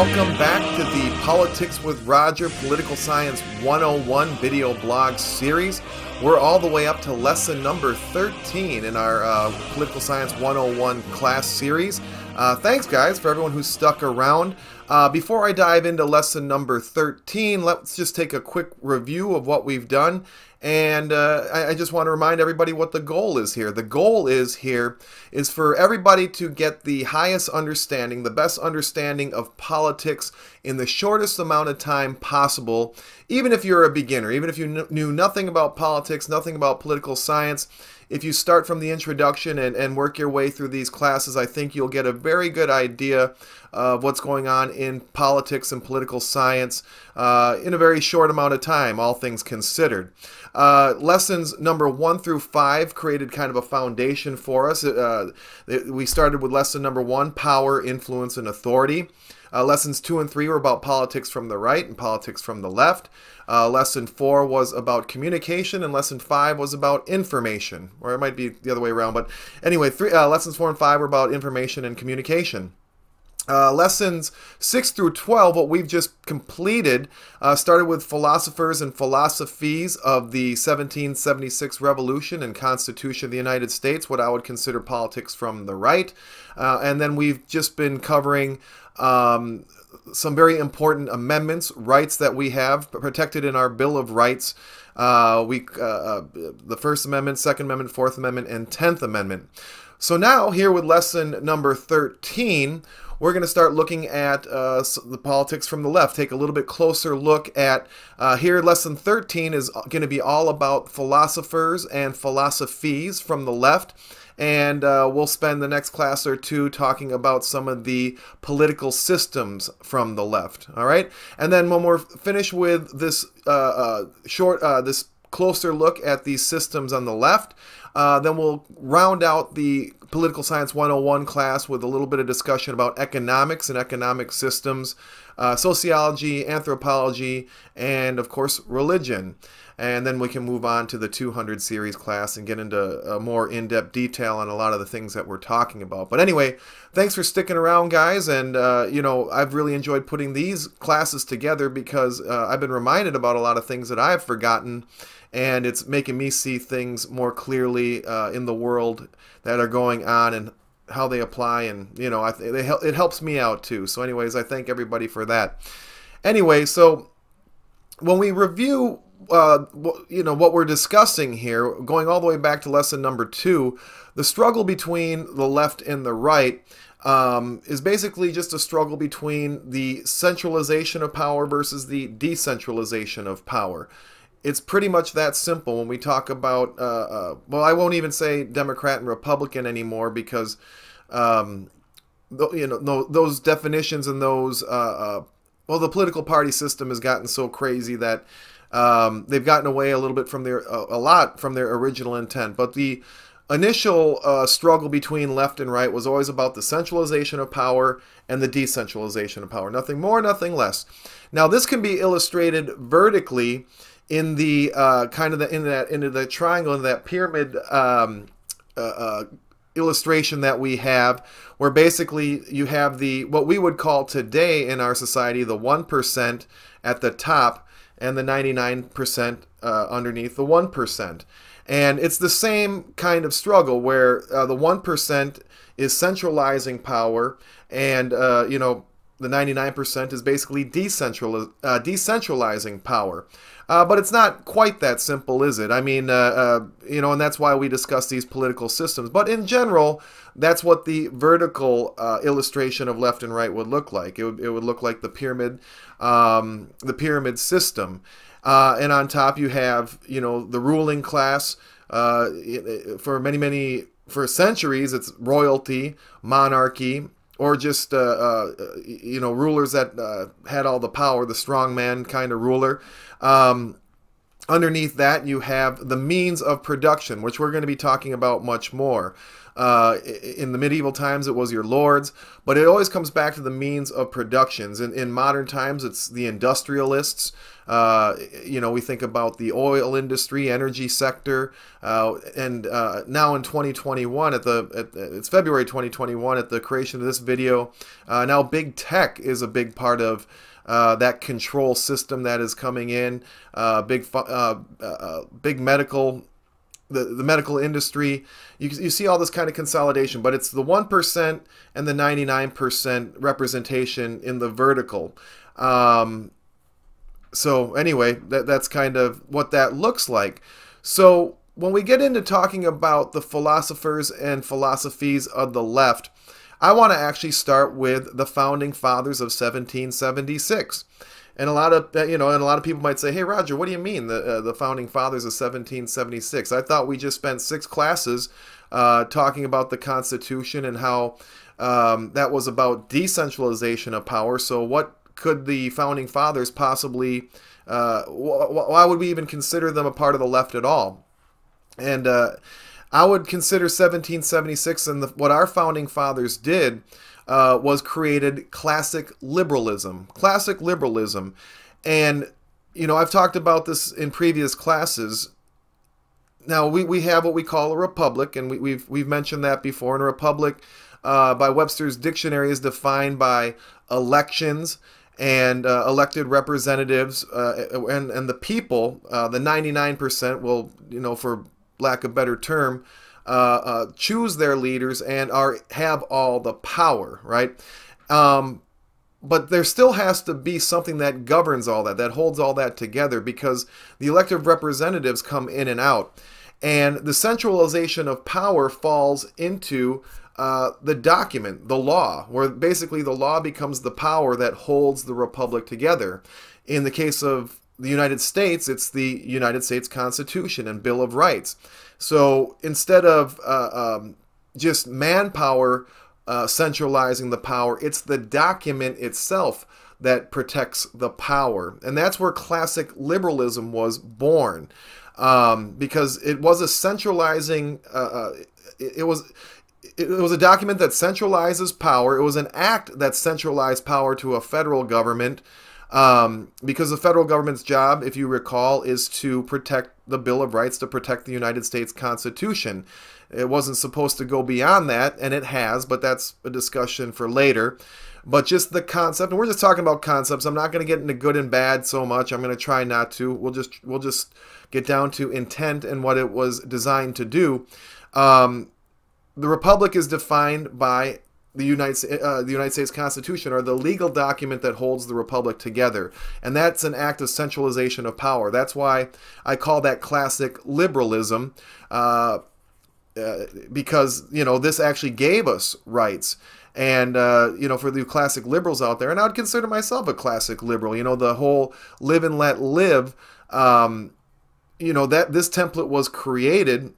Welcome back to the Politics with Roger Political Science 101 video blog series. We're all the way up to lesson number 13 in our uh, Political Science 101 class series. Uh, thanks, guys, for everyone who's stuck around. Uh, before I dive into lesson number 13, let's just take a quick review of what we've done. And uh, I, I, just want to remind everybody what the goal is here. The goal is here is for everybody to get the highest understanding, the best understanding of politics in the shortest amount of time possible, even if you're a beginner, even if you kn- knew nothing about politics, nothing about political science if you start from the introduction and, and work your way through these classes, I think you'll get a very good idea of what's going on in politics and political science uh, in a very short amount of time, all things considered. Uh, lessons number one through five created kind of a foundation for us. Uh, we started with lesson number one power, influence, and authority. Uh, lessons two and three were about politics from the right and politics from the left. Uh, lesson four was about communication, and lesson five was about information, or it might be the other way around. But anyway, three uh, lessons four and five were about information and communication. Uh, lessons 6 through 12, what we've just completed, uh, started with philosophers and philosophies of the 1776 Revolution and Constitution of the United States, what I would consider politics from the right. Uh, and then we've just been covering um, some very important amendments, rights that we have protected in our Bill of Rights. Uh, we, uh, uh, the First Amendment, Second Amendment, Fourth Amendment, and Tenth Amendment. So now, here with lesson number 13, we're going to start looking at uh, the politics from the left. Take a little bit closer look at uh, here. Lesson 13 is going to be all about philosophers and philosophies from the left and uh, we'll spend the next class or two talking about some of the political systems from the left. All right, and then when we're finished with this uh, uh, short, uh, this closer look at these systems on the left, uh, then we'll round out the Political Science 101 class with a little bit of discussion about economics and economic systems, uh, sociology, anthropology, and of course, religion. And then we can move on to the 200 series class and get into a more in-depth detail on a lot of the things that we're talking about. But anyway, thanks for sticking around, guys, and uh, you know I've really enjoyed putting these classes together because uh, I've been reminded about a lot of things that I've forgotten, and it's making me see things more clearly uh, in the world that are going on and how they apply, and you know I th- they, it helps me out too. So, anyways, I thank everybody for that. Anyway, so when we review uh, you know what we're discussing here, going all the way back to lesson number two, the struggle between the left and the right um, is basically just a struggle between the centralization of power versus the decentralization of power. It's pretty much that simple when we talk about, uh, uh, well, I won't even say Democrat and Republican anymore because, um, you know, those definitions and those, uh, uh, well, the political party system has gotten so crazy that um, they've gotten away a little bit from their a lot from their original intent, but the initial uh, struggle between left and right was always about the centralization of power and the decentralization of power. Nothing more, nothing less. Now, this can be illustrated vertically in the uh, kind of the in that into the triangle in that pyramid um, uh, uh, illustration that we have, where basically you have the what we would call today in our society the one percent at the top and the 99% uh, underneath the 1%. And it's the same kind of struggle where uh, the 1% is centralizing power and, uh, you know, the 99% is basically decentral, uh, decentralizing power. Uh, but it's not quite that simple, is it? I mean, uh, uh, you know, and that's why we discuss these political systems. But in general, that's what the vertical uh, illustration of left and right would look like. It would, it would look like the pyramid, um, the pyramid system. Uh, and on top, you have, you know, the ruling class. For many, many, for centuries, it's royalty, monarchy, or just uh, uh, you know rulers that uh, had all the power, the strong man kind of ruler. Um, underneath that, you have the means of production, which we're going to be talking about much more. Uh, in the medieval times, it was your lords, but it always comes back to the means of productions. In, in modern times, it's the industrialists. Uh, you know, we think about the oil industry, energy sector, uh, and uh, now in 2021, at the at, it's February 2021, at the creation of this video, uh, now big tech is a big part of. Uh, that control system that is coming in, uh, big, uh, uh, big medical the, the medical industry. You, you see all this kind of consolidation, but it's the 1% and the 99% representation in the vertical. Um, so, anyway, that, that's kind of what that looks like. So, when we get into talking about the philosophers and philosophies of the left, I want to actually start with the founding fathers of 1776. And a lot of you know, and a lot of people might say, "Hey, Roger, what do you mean the uh, the founding fathers of 1776?" I thought we just spent six classes uh, talking about the Constitution and how um, that was about decentralization of power. So, what could the founding fathers possibly? Uh, wh- why would we even consider them a part of the left at all? And uh, I would consider 1776 and the, what our founding fathers did uh, was created classic liberalism. Classic liberalism. And, you know, I've talked about this in previous classes. Now, we, we have what we call a republic, and we, have we've, we've mentioned that before. And a republic, uh, by Webster's dictionary, is defined by elections and uh, elected representatives uh, and, and the people, uh, the 99% will, you know, for lack of better term, uh, uh, choose their leaders and are have all the power, right? Um, but there still has to be something that governs all that, that holds all that together, because the elected representatives come in and out, and the centralization of power falls into uh, the document, the law, where basically the law becomes the power that holds the republic together. In the case of the United States, it's the United States Constitution and Bill of Rights. So instead of uh, um, just manpower uh, centralizing the power, it's the document itself that protects the power. And that's where classic liberalism was born. Um, because it was a centralizing, uh, uh it, it was it was a document that centralizes power. It was an act that centralized power to a federal government um, because the federal government's job, if you recall, is to protect the Bill of Rights, to protect the United States Constitution. It wasn't supposed to go beyond that, and it has, but that's a discussion for later. But just the concept, and we're just talking about concepts. I'm not going to get into good and bad so much. I'm going to try not to. We'll just we'll just get down to intent and what it was designed to do. Um, the republic is defined by the United, uh, the United States Constitution or the legal document that holds the republic together. And that's an act of centralization of power. That's why I call that classic liberalism. Uh, uh, because you know this actually gave us rights and uh, you know for the classic liberals out there and i would consider myself a classic liberal you know the whole live and let live um, you know that this template was created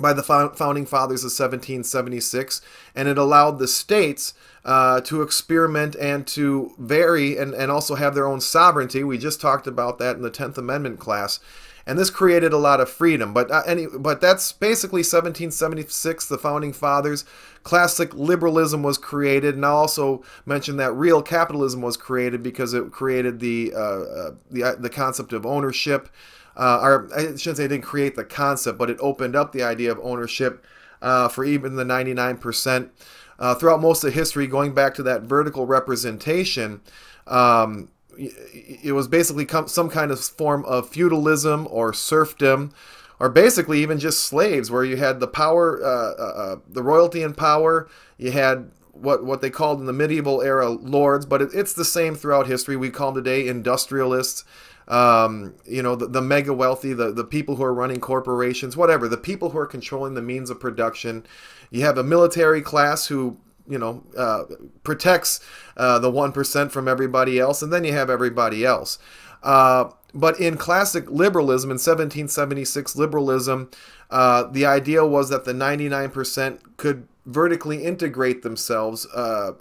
by the founding fathers of 1776, and it allowed the states uh, to experiment and to vary and, and also have their own sovereignty. We just talked about that in the 10th Amendment class. And this created a lot of freedom, but uh, any, but that's basically 1776. The founding fathers, classic liberalism was created, and I also mentioned that real capitalism was created because it created the uh, uh the uh, the concept of ownership, uh, or I shouldn't say didn't create the concept, but it opened up the idea of ownership uh, for even the 99%. Uh, throughout most of history, going back to that vertical representation, um, it was basically some kind of form of feudalism or serfdom, or basically even just slaves, where you had the power, uh, uh, uh, the royalty and power. You had what what they called in the medieval era lords, but it, it's the same throughout history. We call them today industrialists um, you know, the, the, mega wealthy, the, the people who are running corporations, whatever, the people who are controlling the means of production. You have a military class who, you know, uh, protects uh, the 1% from everybody else, and then you have everybody else. Uh, but in classic liberalism, in 1776 liberalism, uh, the idea was that the 99% could vertically integrate themselves. Uh,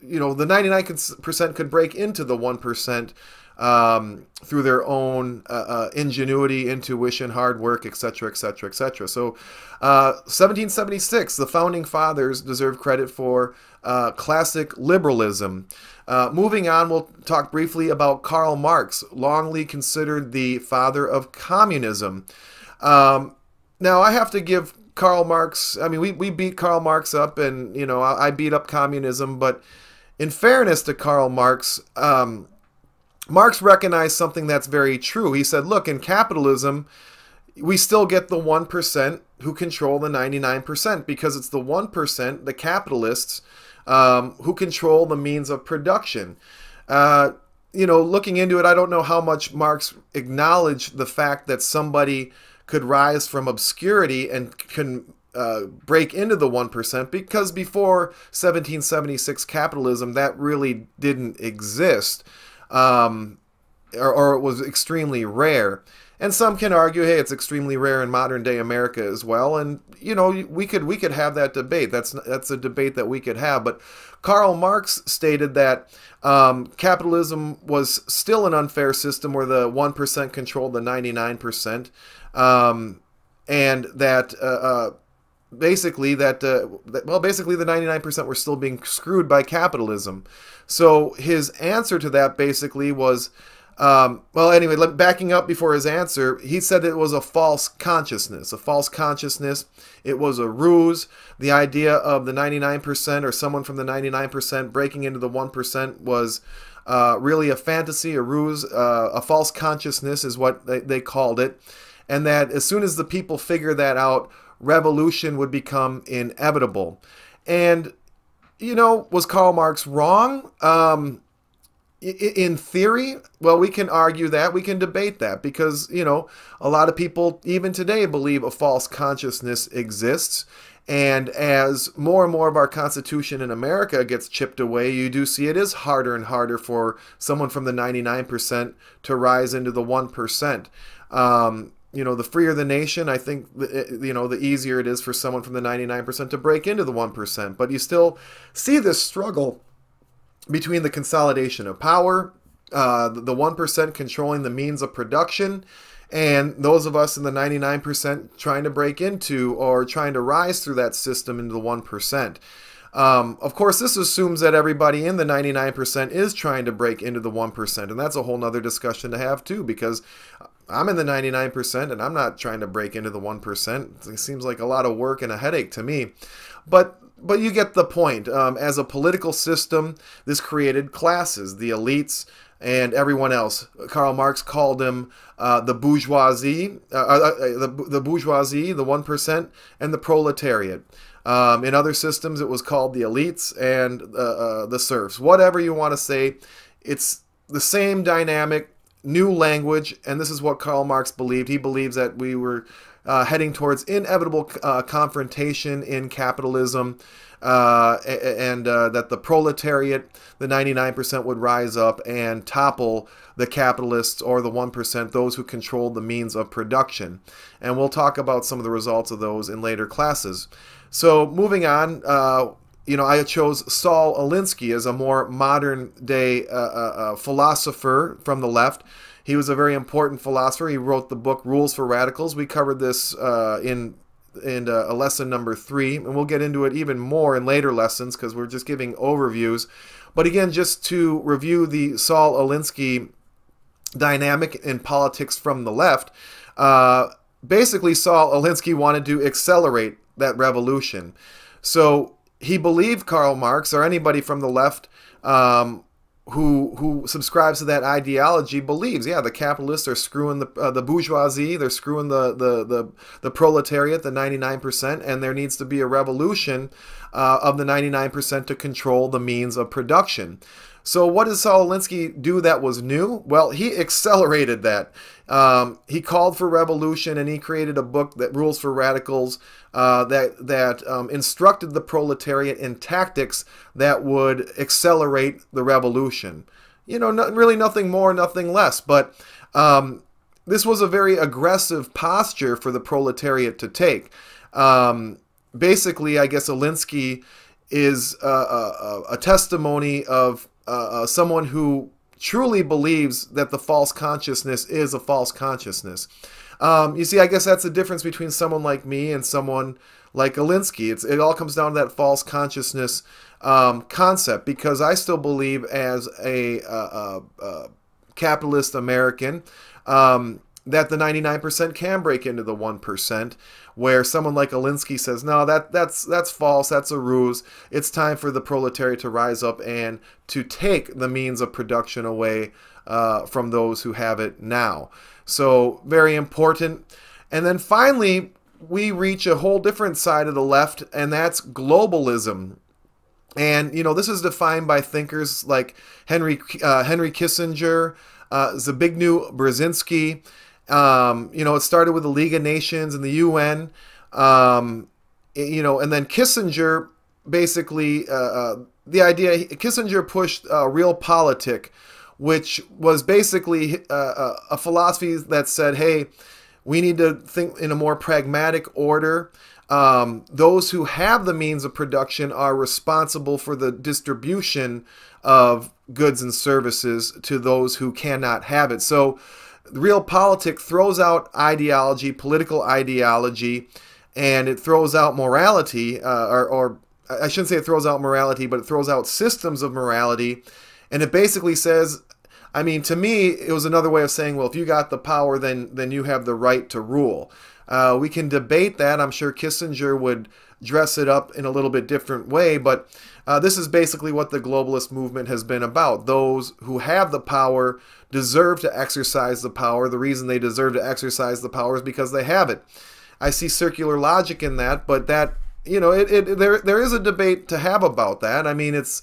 you know, the 99% could break into the 1% um, through their own uh, uh, ingenuity, intuition, hard work, etc., etc., etc. So, 1776, uh, the founding fathers deserve credit for uh, classic liberalism. Uh, moving on, we'll talk briefly about Karl Marx, longly considered the father of communism. Um, now, I have to give Karl Marx, I mean, we, we beat Karl Marx up, and, you know, I, I beat up communism, but in fairness to Karl Marx, um, Marx recognized something that's very true. He said, look, in capitalism, we still get the 1% who control the 99% because it's the 1%, the capitalists, um, who control the means of production. Uh, you know, looking into it, I don't know how much Marx acknowledged the fact that somebody could rise from obscurity and can uh, break into the 1% because before 1776 capitalism, that really didn't exist um, or, or it was extremely rare. And some can argue, hey, it's extremely rare in modern day America as well. And you know, we could we could have that debate. That's that's a debate that we could have. But Karl Marx stated that um, capitalism was still an unfair system where the one percent controlled the ninety nine percent, um, and that. Uh, uh, basically that, uh, that, well basically the 99% were still being screwed by capitalism. So his answer to that basically was um, well anyway backing up before his answer he said it was a false consciousness a false consciousness. It was a ruse. The idea of the 99% or someone from the 99% breaking into the 1% was uh, really a fantasy a ruse. Uh, a false consciousness is what they, they called it. And that as soon as the people figure that out revolution would become inevitable. And, you know, was Karl Marx wrong? Um, in theory, well, we can argue that, we can debate that, because, you know, a lot of people, even today, believe a false consciousness exists. And as more and more of our Constitution in America gets chipped away, you do see it is harder and harder for someone from the 99% to rise into the 1%. Um, you know, the freer the nation, I think, you know, the easier it is for someone from the 99% to break into the 1%. But you still see this struggle between the consolidation of power, uh, the 1% controlling the means of production, and those of us in the 99% trying to break into or trying to rise through that system into the 1%. Um, of course, this assumes that everybody in the 99% is trying to break into the 1%, and that's a whole nother discussion to have too, because I'm in the 99% and I'm not trying to break into the 1%. It seems like a lot of work and a headache to me. But but you get the point. Um, as a political system, this created classes, the elites and everyone else. Karl Marx called them uh, the bourgeoisie, uh, uh, uh the, the bourgeoisie, the 1%, and the proletariat. Um, in other systems, it was called the elites and uh, uh, the serfs. Whatever you want to say, it's the same dynamic new language, and this is what Karl Marx believed. He believes that we were uh, heading towards inevitable uh, confrontation in capitalism, uh, and uh, that the proletariat, the 99%, would rise up and topple the capitalists or the 1%, those who controlled the means of production. And we'll talk about some of the results of those in later classes. So, moving on, uh, you know, I chose Saul Alinsky as a more modern day uh, uh, uh, philosopher from the left. He was a very important philosopher. He wrote the book Rules for Radicals. We covered this uh, in in uh, a lesson number three, and we'll get into it even more in later lessons because we're just giving overviews. But again, just to review the Saul Alinsky dynamic in politics from the left, uh, basically Saul Alinsky wanted to accelerate that revolution. So he believed Karl Marx or anybody from the left um, who who subscribes to that ideology believes, yeah, the capitalists are screwing the uh, the bourgeoisie, they're screwing the the the, the proletariat, the 99%, and there needs to be a revolution uh, of the 99% to control the means of production. So what did Saul Alinsky do that was new? Well, he accelerated that. Um, he called for revolution and he created a book that rules for radicals uh, that that um, instructed the proletariat in tactics that would accelerate the revolution. You know, not, really nothing more, nothing less. But um, this was a very aggressive posture for the proletariat to take. Um, basically, I guess Alinsky is a, a, a testimony of uh, uh, someone who truly believes that the false consciousness is a false consciousness. Um, you see, I guess that's the difference between someone like me and someone like Alinsky. It's, it all comes down to that false consciousness um, concept because I still believe as a, a, a capitalist American um, that the 99% can break into the 1% where someone like Alinsky says, "No, that that's that's false. That's a ruse. It's time for the proletariat to rise up and to take the means of production away uh, from those who have it now." So very important. And then finally, we reach a whole different side of the left, and that's globalism. And you know, this is defined by thinkers like Henry uh, Henry Kissinger, uh, Zbigniew Brzezinski. Um, you know, it started with the League of Nations and the UN. Um, you know, and then Kissinger basically uh, uh, the idea Kissinger pushed uh, realpolitik, which was basically uh, uh, a philosophy that said, hey, we need to think in a more pragmatic order. Um, those who have the means of production are responsible for the distribution of goods and services to those who cannot have it. So, realpolitik throws out ideology, political ideology, and it throws out morality, uh, or, or I shouldn't say it throws out morality, but it throws out systems of morality. And it basically says, I mean, to me, it was another way of saying, well, if you got the power, then then you have the right to rule. Uh, we can debate that. I'm sure Kissinger would dress it up in a little bit different way, but uh, this is basically what the globalist movement has been about. Those who have the power deserve to exercise the power. The reason they deserve to exercise the power is because they have it. I see circular logic in that, but that you know, it, it there there is a debate to have about that. I mean, it's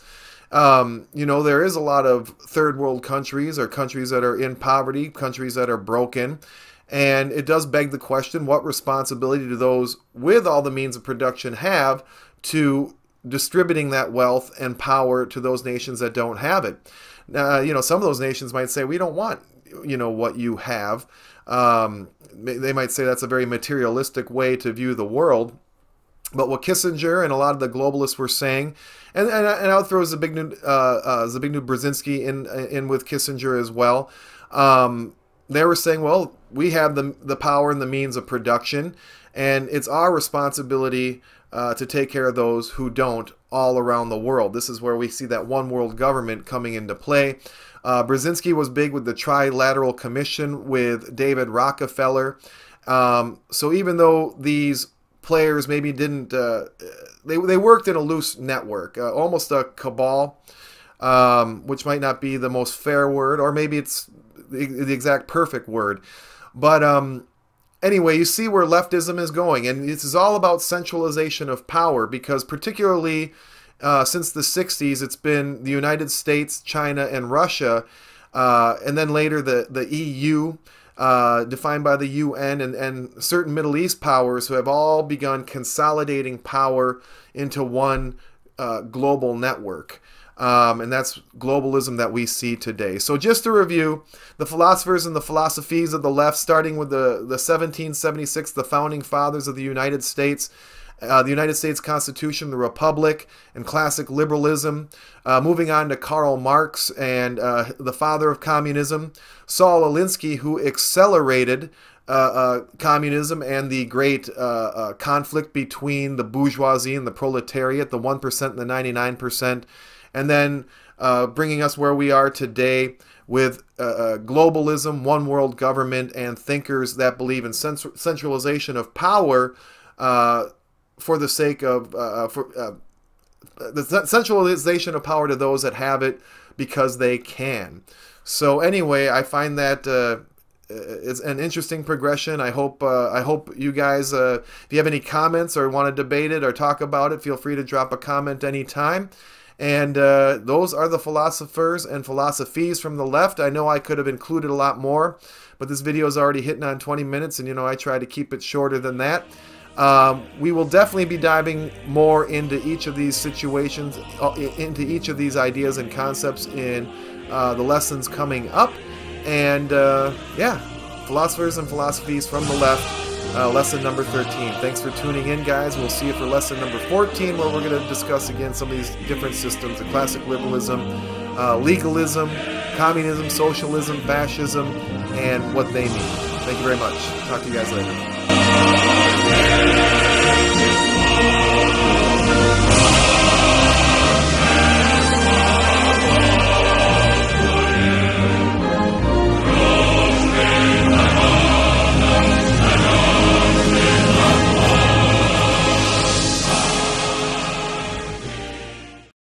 um, you know, there is a lot of third world countries or countries that are in poverty, countries that are broken. And it does beg the question what responsibility do those with all the means of production have to distributing that wealth and power to those nations that don't have it? Now, you know, some of those nations might say, we don't want, you know, what you have. Um, they might say that's a very materialistic way to view the world. But what Kissinger and a lot of the globalists were saying, and and, and I'll throw Zbigniew, uh, uh, Zbigniew Brzezinski in in with Kissinger as well. Um, they were saying, well, we have the the power and the means of production, and it's our responsibility uh, to take care of those who don't all around the world. This is where we see that one world government coming into play. Uh, Brzezinski was big with the Trilateral Commission with David Rockefeller. Um, so even though these players maybe didn't, uh, they, they worked in a loose network, uh, almost a cabal, um, which might not be the most fair word, or maybe it's the, exact perfect word. But um, anyway, you see where leftism is going, and this is all about centralization of power because, particularly uh, since the 60s, it's been the United States, China, and Russia, uh, and then later the, the EU, uh, defined by the UN, and, and certain Middle East powers who have all begun consolidating power into one uh, global network. Um, and that's globalism that we see today. So, just to review, the philosophers and the philosophies of the left, starting with the, the 1776, the founding fathers of the United States, uh, the United States Constitution, the Republic, and classic liberalism. Uh, moving on to Karl Marx and uh, the father of communism, Saul Alinsky, who accelerated uh, uh, communism and the great uh, conflict between the bourgeoisie and the proletariat, the 1% and the 99%, and then bringing us where we are today with globalism, one world government, and thinkers that believe in centralization of power for the sake of uh, uh, for uh, the centralization of power to those that have it because they can. So anyway, I find that uh, it's an interesting progression. I hope uh, I hope you guys, uh, if you have any comments or want to debate it or talk about it, feel free to drop a comment anytime. And uh, those are the philosophers and philosophies from the left. I know I could have included a lot more, but this video is already hitting on 20 minutes, and you know I try to keep it shorter than that. Um, we will definitely be diving more into each of these situations, uh, into each of these ideas and concepts in uh, the lessons coming up. And uh, yeah, philosophers and philosophies from the left, uh, lesson number 13. Thanks for tuning in, guys. We'll see you for lesson number 14, where we're going to discuss again some of these different systems the classic liberalism, uh, legalism, communism, socialism, fascism, and what they mean. Thank you very much. Talk to you guys later.